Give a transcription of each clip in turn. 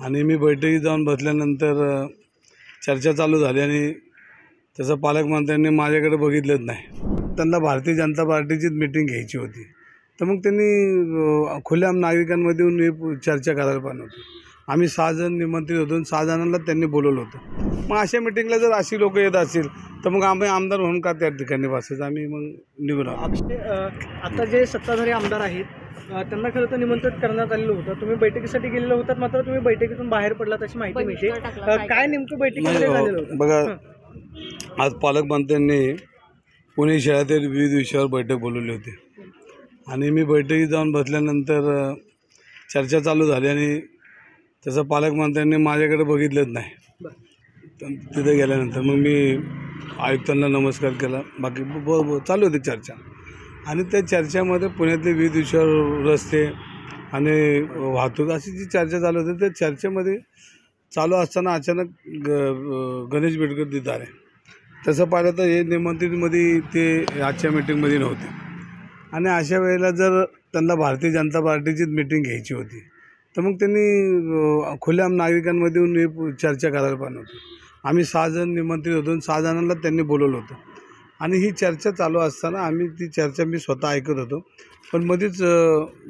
आणि मी बैठकीत जाऊन बसल्यानंतर चर्चा चालू झाली आणि तसं पालकमंत्र्यांनी माझ्याकडे बघितलंच नाही. त्यांना भारतीय जनता पार्टीचीच मिटिंग घ्यायची होती. तर मग त्यांनी खुल्या खुल्याम नागरिकांमध्ये येऊन हे चर्चा करायला पाहिजे होती. आम्ही सहा जण निमंत्रित होतो सहा जणांना त्यांनी बोलवलं होतं. मग अशा मिटिंगला जर अशी लोक येत असतील तर मग आम्ही आमदार म्हणून का त्या ठिकाणी बसायचं? आम्ही मग निघून आलो. अक्षय अ, आता जे सत्ताधारी आमदार आहेत त्यांना खरं तर निमंत्रित करण्यात आलेलं होतं. तुम्ही बैठकीसाठी गेलेले होतात मात्र तुम्ही बैठकीतून बाहेर पडलात अशी माहिती मिळते. काय नेमकं बैठकीमध्ये झालेलं हो, होतं? बघा आज पालकमंत्र्यांनी पुणे शहरातील विविध विषयावर बैठक बोलवली होती. आणि मी बैठकीत जाऊन बसल्यानंतर चर्चा चालू झाली आणि तसं पालकमंत्र्यांनी माझ्याकडे बघितलंच नाही. तिथे गेल्यानंतर मग मी आयुक्तांना नमस्कार केला. बाकी ब- चालू होती चर्चा. आणि त्या चर्चेमध्ये पुण्यातले विविध विषयावर रस्ते आणि वाहतूक अशी जी चर्चा चालू होती त्या चर्चेमध्ये चालू असताना अचानक ग गणेश बिडकर तिथं आले तसं पाहिलं तर हे निमंत्रितमध्ये ते आजच्या मिटिंगमध्ये नव्हते. आणि अशा वेळेला जर त्यांना भारतीय जनता पार्टीचीच मिटिंग घ्यायची होती तर मग त्यांनी खुल्या खुल्याम नागरिकांमध्ये येऊन हे चर्चा करायला पाहिजे होती. आम्ही सहा जण निमंत्रित होतो आणि सहा जणांना त्यांनी बोलवलं होतं. आणि ही चर्चा चालू असताना आम्ही ती चर्चा मी स्वतः ऐकत होतो. पण मध्येच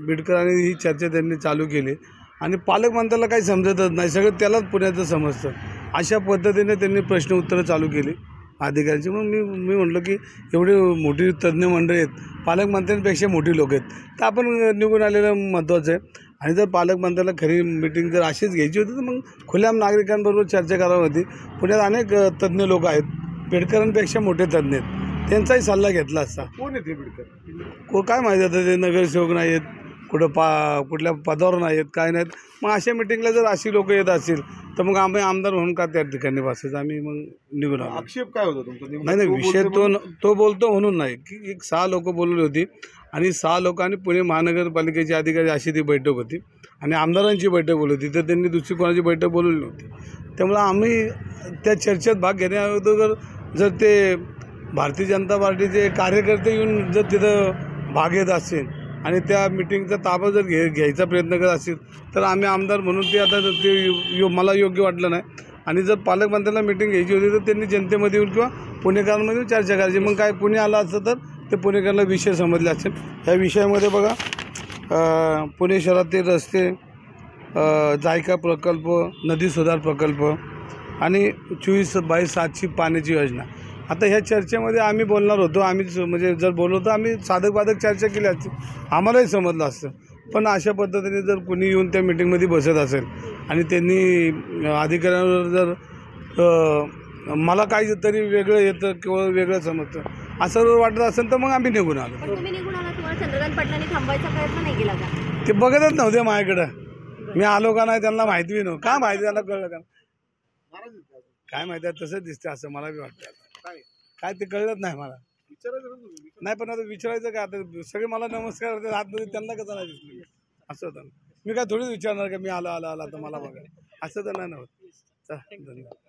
बिडकरांनी ही चर्चा त्यांनी चालू केली. आणि पालकमंत्र्याला काही समजतच नाही. सगळं त्यालाच पुण्याचं समजतं. अशा पद्धतीने त्यांनी प्रश्न उत्तरं चालू केली अधिकाऱ्यांची. मग मी मी म्हटलं की एवढी मोठी तज्ज्ञ मंडळी आहेत. पालकमंत्र्यांपेक्षा मोठी लोक आहेत. तर आपण निघून आलेलं महत्त्वाचं आहे. आणि जर पालकमंत्र्याला खरी मिटिंग जर अशीच घ्यायची होती तर मग खुल्याम नागरिकांबरोबर चर्चा करावी होती. पुण्यात अनेक तज्ज्ञ लोक आहेत. पेडकरांपेक्षा मोठे तज्ज्ञ आहेत. त्यांचाही सल्ला घेतला असता. कोण येते बिडकर को काय माहिती आता ते नगरसेवक नाही आहेत कुठं पा कुठल्या पदावर नाही आहेत काय नाहीत मग अशा मिटिंगला जर अशी लोक येत असतील तर मग आम्ही आमदार म्हणून का त्या ठिकाणी बसायचं? आम्ही मग निघून आलो. आक्षेप काय होता तुमचा? नाही नाही विषय तो तो बोलतो म्हणून नाही. की एक सहा लोक बोलवली होती. आणि सहा लोकांनी पुणे महानगरपालिकेचे अधिकारी अशी ती बैठक होती. आणि आमदारांची बैठक बोलली होती. तर त्यांनी दुसरी कोणाची बैठक बोलवली नव्हती. त्यामुळं आम्ही त्या चर्चेत भाग घेण्याअगोदर जर ते भारतीय जनता पार्टीचे कार्यकर्ते येऊन जर तिथं भाग घेत असतील आणि त्या मिटिंगचा ताबा जर घे घ्यायचा प्रयत्न करत असतील तर आम्ही आमदार म्हणून ते आता ते यो मला योग्य वाटलं नाही. आणि जर पालकमंत्र्यांना मिटिंग घ्यायची होती तर त्यांनी जनतेमध्ये येऊन किंवा पुणेकरांमध्ये येऊन चर्चा करायची. मग काय पुणे आलं असतं तर ते पुणेकरांना विषय समजले असेल ह्या विषयामध्ये बघा पुणे शहरातील रस्ते जायका प्रकल्प नदी सुधार प्रकल्प आणि चोवीस बावीस सातची पाण्याची योजना. आता ह्या चर्चेमध्ये आम्ही बोलणार होतो. आम्ही म्हणजे जर बोललो तर आम्ही साधक बाधक चर्चा केली असती. आम्हालाही समजलं असतं. पण अशा पद्धतीने जर कुणी येऊन त्या मिटिंगमध्ये बसत असेल आणि त्यांनी अधिकाऱ्यांवर जर मला काही तरी वेगळं येतं किंवा वेगळं समजतं असं जर वाटत असेल तर मग आम्ही निघून आलो. पण तुम्ही निघून आला तुम्हाला चंद्रकांत पाटलांनी थांबवायचा प्रयत्न नाही केला का? ते बघतच नव्हते माझ्याकडं. मी आलो का नाही त्यांना माहिती बी नव्हतं. काय माहिती त्यांना कळलं का? काय माहिती आहे तसंच दिसतं असं मला बी वाटतं आता. काय ते कळलंच नाही मला. नाही पण आता विचारायचं का? आता सगळे मला नमस्कार करतात. आतमध्ये त्यांना कसं नाही दिसलं? असं होतं. मी काय थोडीच विचारणार का? मी आलो आलो आला तर मला बघा. असं तर नाही नव्हतं चला, धन्यवाद.